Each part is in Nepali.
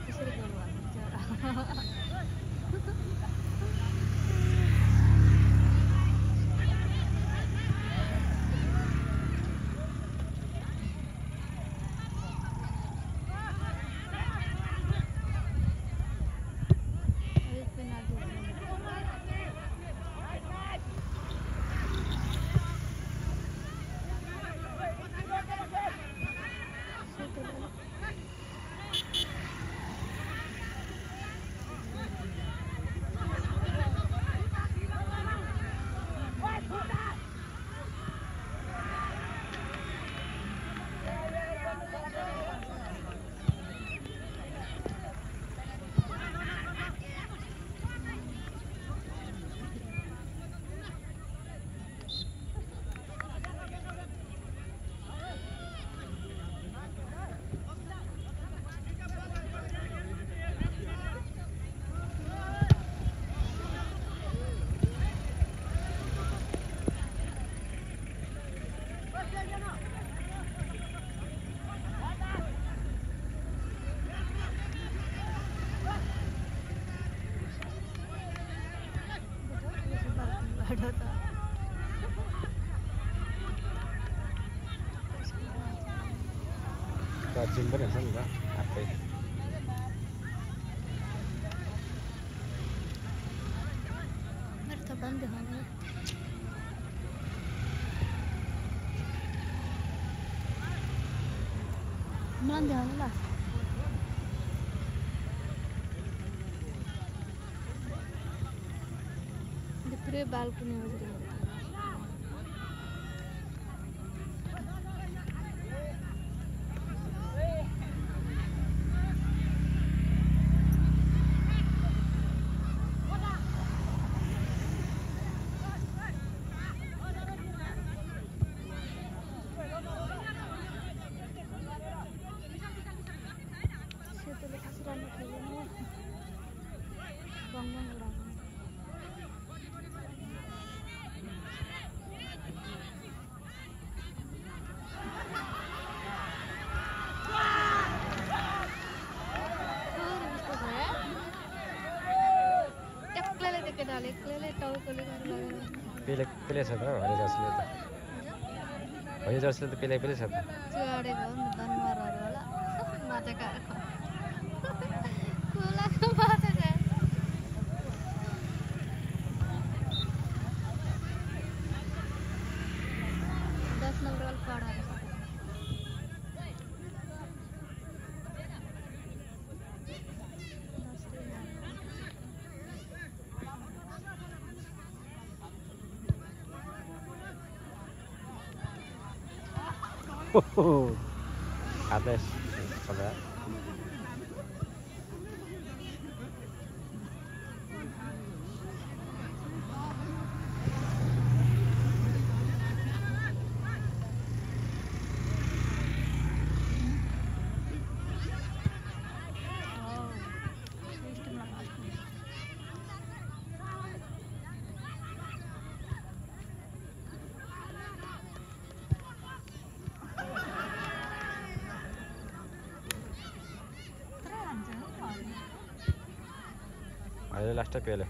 त्यसरी गर्नुभएको छ जिम पनि हुन्छ नि त आफै त मलाई देखाउनु ल पुरै पेले छ त हरियो जर्सीले त हरियो जर्सीले त पेले पेले छ त Hades, ¿verdad? लास्टै पेले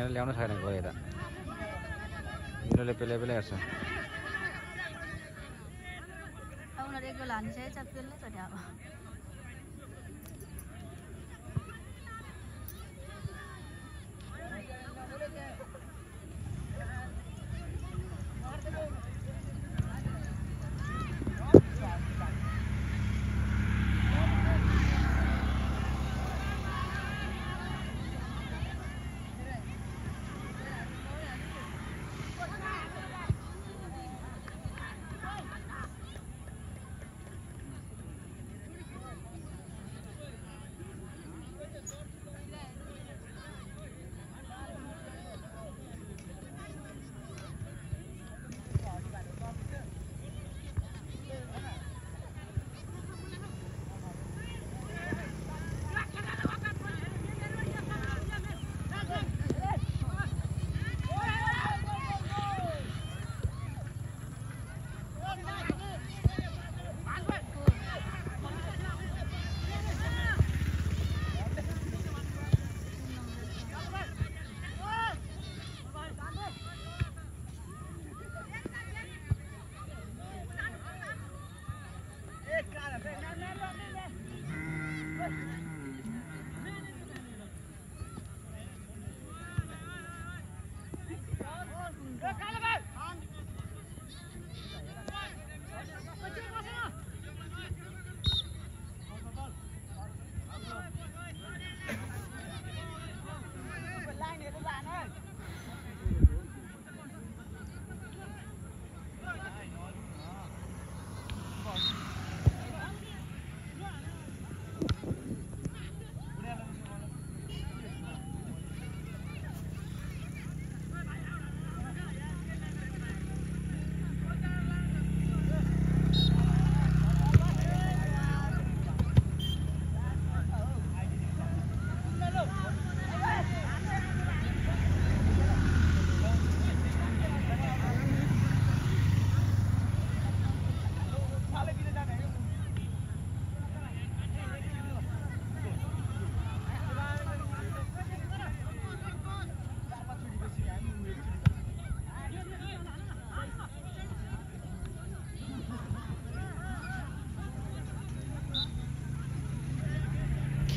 हिँडेर ल्याउनु छैन त मिलोले पेले पेले हेर्छ अब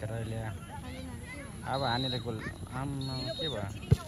केटा ल्या अब हानेर गोल आम्मा के भयो?